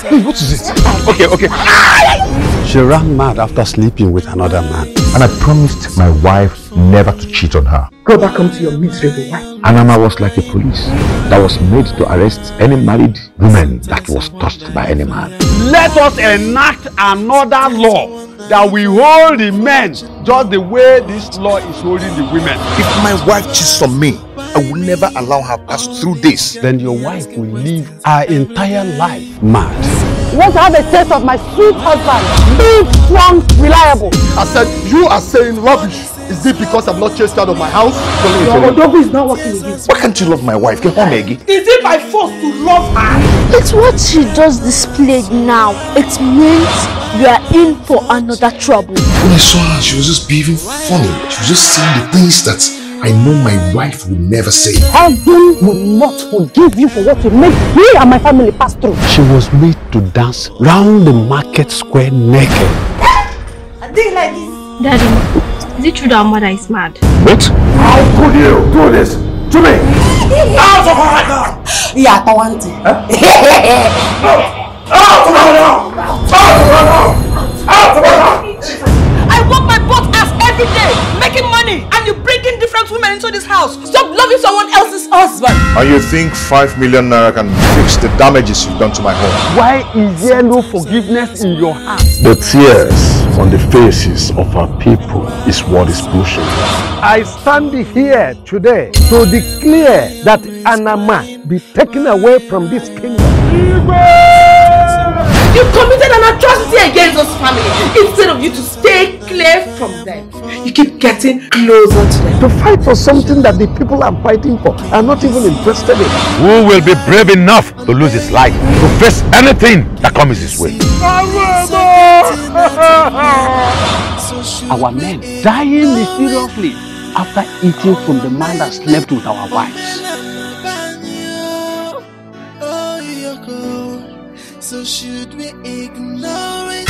Please, what is it? Okay, okay. She ran mad after sleeping with another man. And I promised my wife never to cheat on her. Go back home to your miserable wife. Anama was like a police that was made to arrest any married woman that was touched by any man. Let us enact another law that will hold the men just the way this law is holding the women. If my wife cheats on me, I will never allow her pass through this. Then your wife will live her entire life mad. You want to have a taste of my sweet husband? Big, strong, reliable. I said, you are saying rubbish. Is it because I'm not chased out of my house? Your Odogu is not working with you. Why can't you love my wife? Get home, Maggie. Is it by force to love her? It's what she just displayed now. It means you are in for another trouble. When I saw her, she was just behaving funny. She was just saying the things that I know my wife will never say. Heaven will not forgive you for what you made me and my family pass through. She was made to dance round the market square naked. I did like this. Daddy, is it true that our mother is mad? What? How could you do this to me? Out of house! Yeah, I want it. Out of my into this house. Stop loving someone else's husband. And you think 5 million naira can fix the damages you've done to my home? Why is there no forgiveness in your heart? The tears on the faces of our people is what is pushing us. I stand here today to declare that Anama be taken away from this kingdom. You committed an atrocity against this family. Instead of you to stay clear from them, you keep getting closer to them. To fight for something that the people are fighting for are not even interested in. Who will be brave enough to lose his life to face anything that comes his way? Our men dying mysteriously after eating from the man that slept with our wives. So should we ignore it?